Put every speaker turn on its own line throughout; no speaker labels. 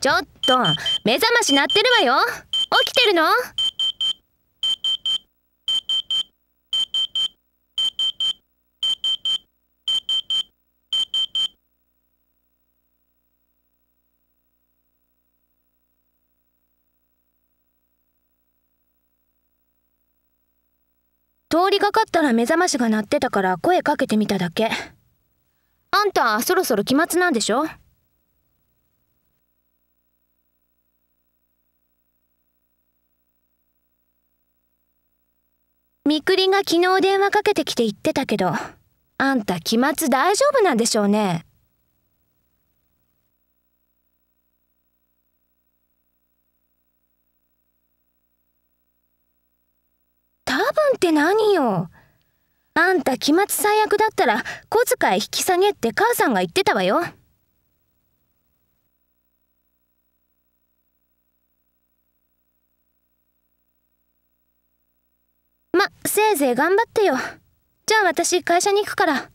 ちょっと目覚まし鳴ってるわよ。起きてるの？通りがかったら目覚ましが鳴ってたから声かけてみただけ。あんたそろそろ期末なんでしょ？みくりが昨日電話かけてきて言ってたけどあんた期末大丈夫なんでしょうね。多分って何よ。あんた期末最悪だったら小遣い引き下げって母さんが言ってたわよませいぜい頑張ってよ。じゃあ私会社に行くから。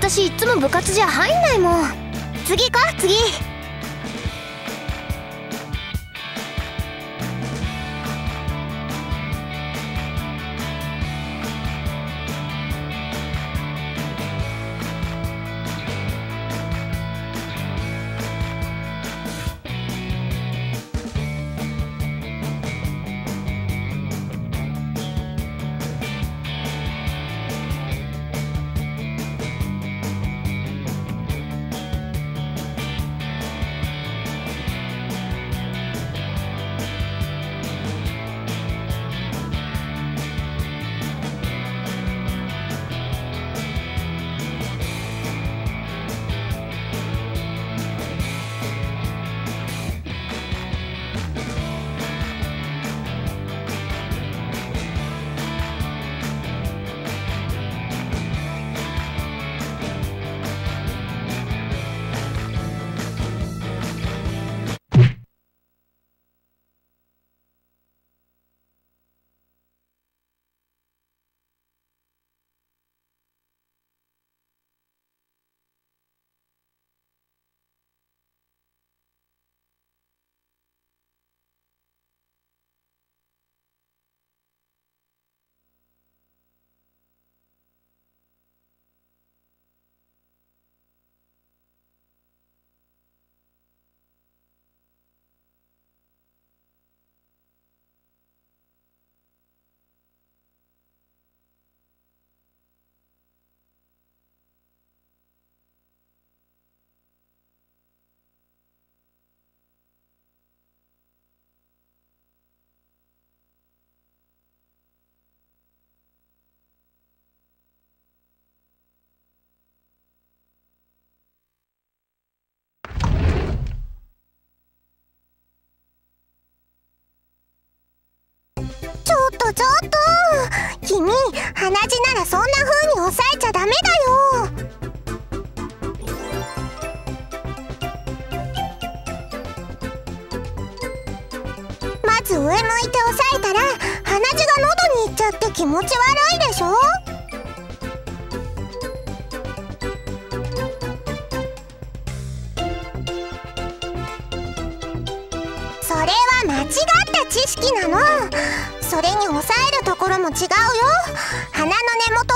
私いつも部活じゃ入んないもん。次か次。ょちょっと。君鼻血ならそんな風に抑えちゃダメだよ。まず上向いて押さえたら鼻血が喉にいっちゃって気持ち悪いでしょ。それは間違った知識なの。それに抑えるところも違うよ。鼻の根元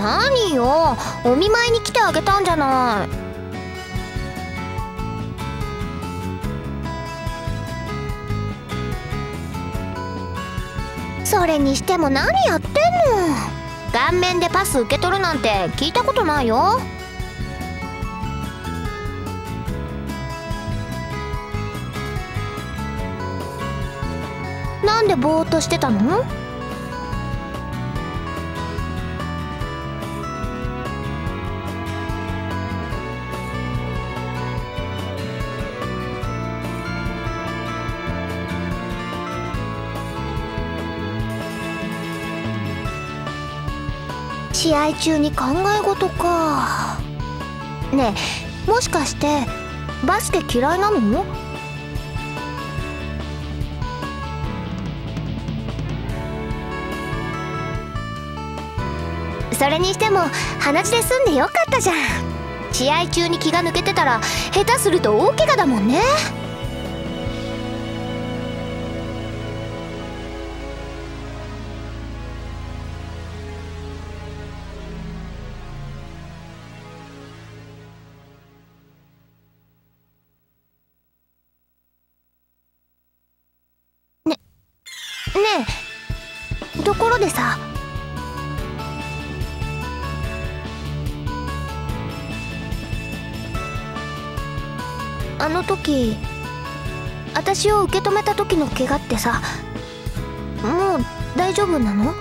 何よ？お見舞いに来てあげたんじゃない。それにしても何やってんの？顔面でパス受け取るなんて聞いたことないよ。なんでぼーっとしてたの？試合中に考え事か。ねえもしかして
バスケ嫌いなの？それにしても鼻血で済んでよかったじゃん。試合中に気が抜けてたら下手すると大怪我だもんね。時私を受け止めた時の怪我ってさもう大丈夫なの？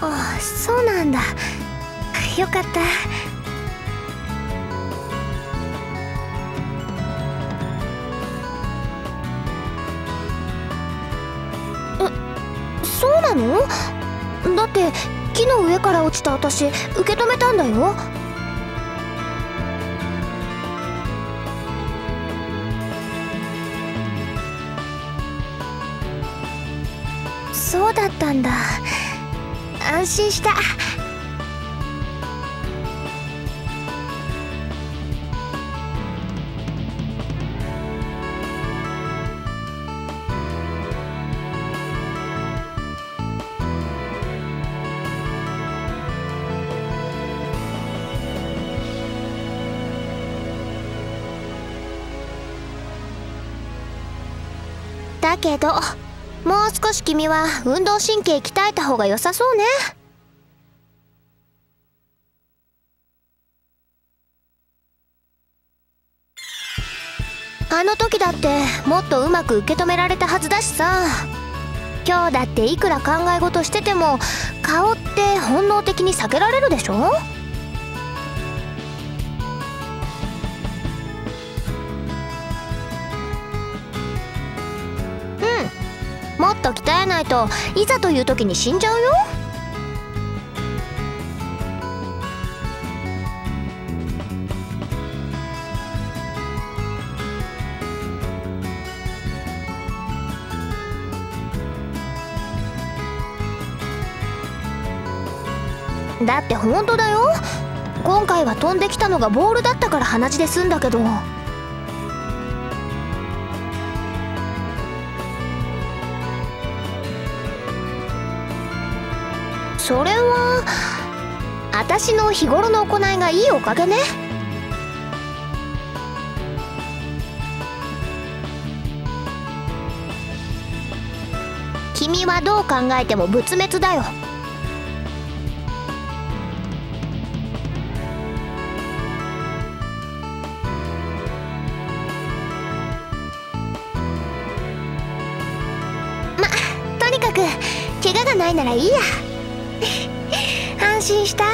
あそうなんだ。よかった。の上から落ちた私受け止めたんだよそうだったんだ安心したけどもう少し君は運動神経鍛えた方が良さそうね。あの時だってもっとうまく受け止められたはずだしさ。今日だっていくら考え事してても顔って本能的に避けられるでしょ？と鍛えないといざという時に死んじゃうよ。だって本当だよ。今回は飛んできたのがボールだったから鼻血で済んだけど。それは私の日頃の行いがいいおかげね。君はどう考えても仏滅だよ。まとにかく怪我がないならいいや。心した。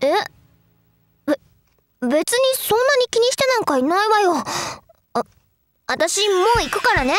え？べ別にそんなに気にしてなんかいないわよ。あ私もう行くからね。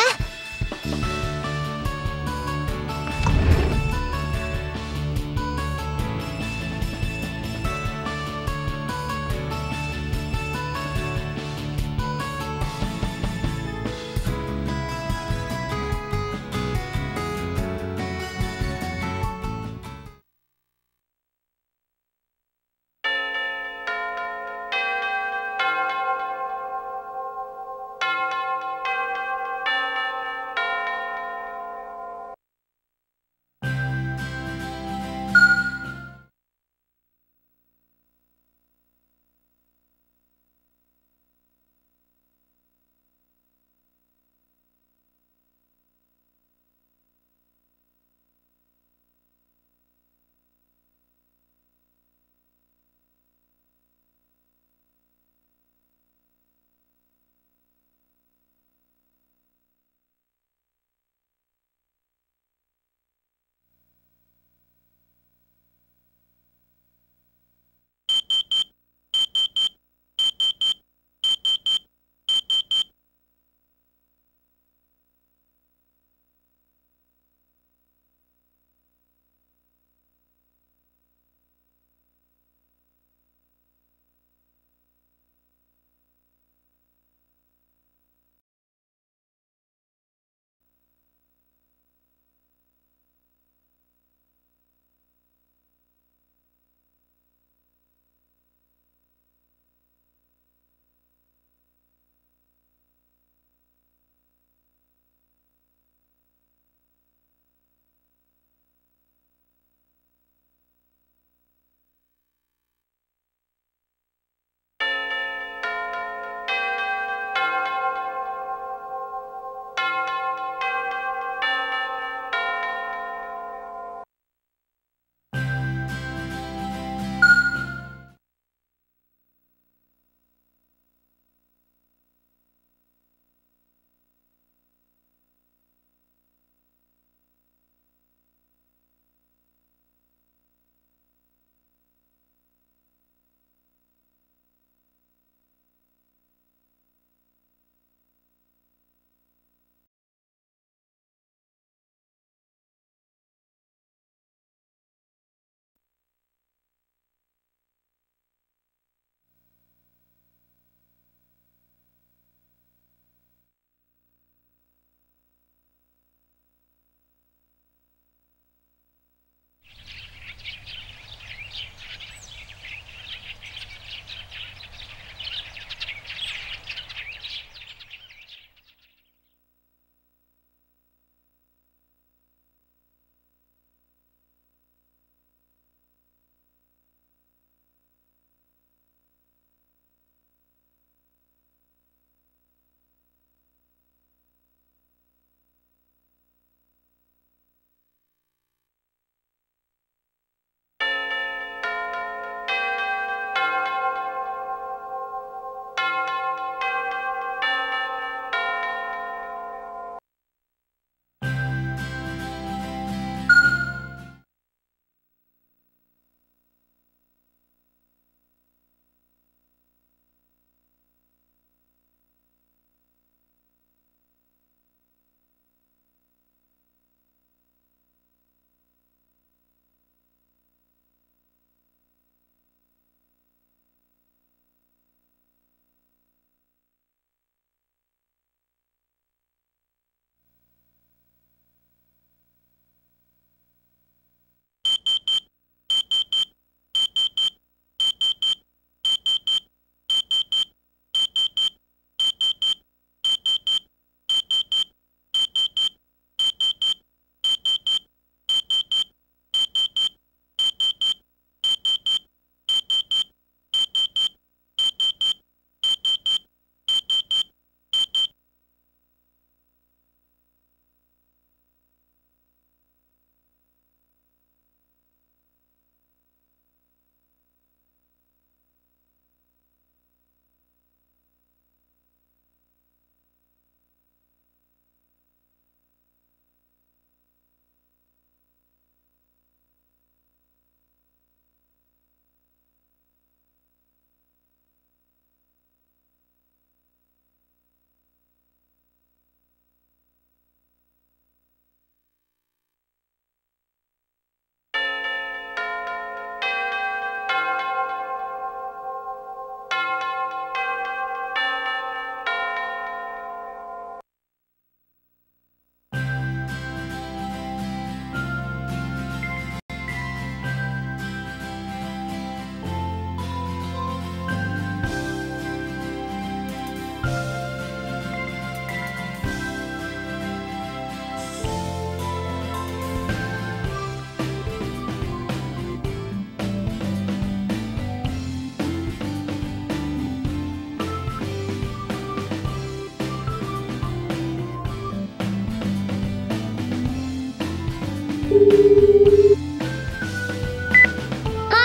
は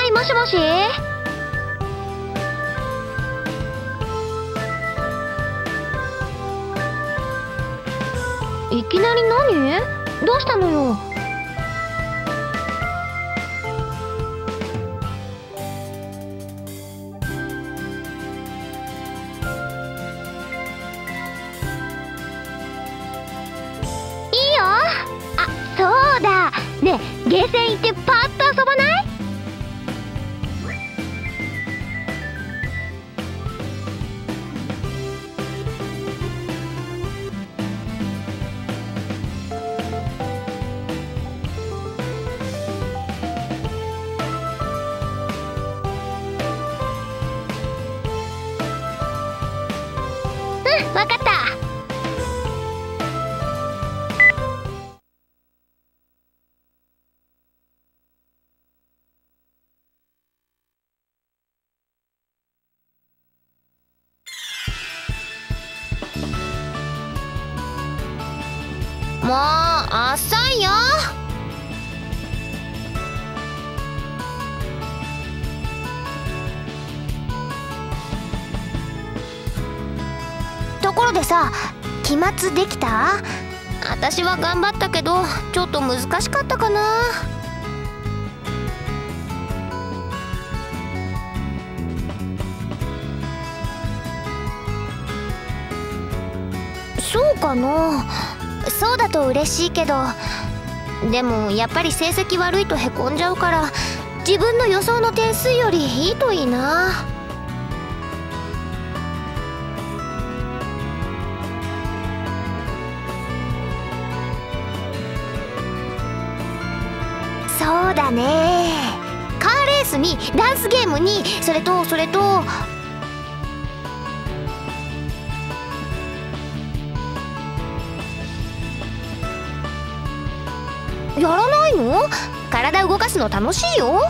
いもしもし？いきなり何？どうしたのよ？できた？私は頑張ったけどちょっと難しかったかな。そうかな？そうだと嬉しいけどでもやっぱり成績悪いとへこんじゃうから自分の予想の点数よりいいといいな。だね。カーレースにダンスゲームにそれとそれと。やらないの？体動かすの楽しいよ。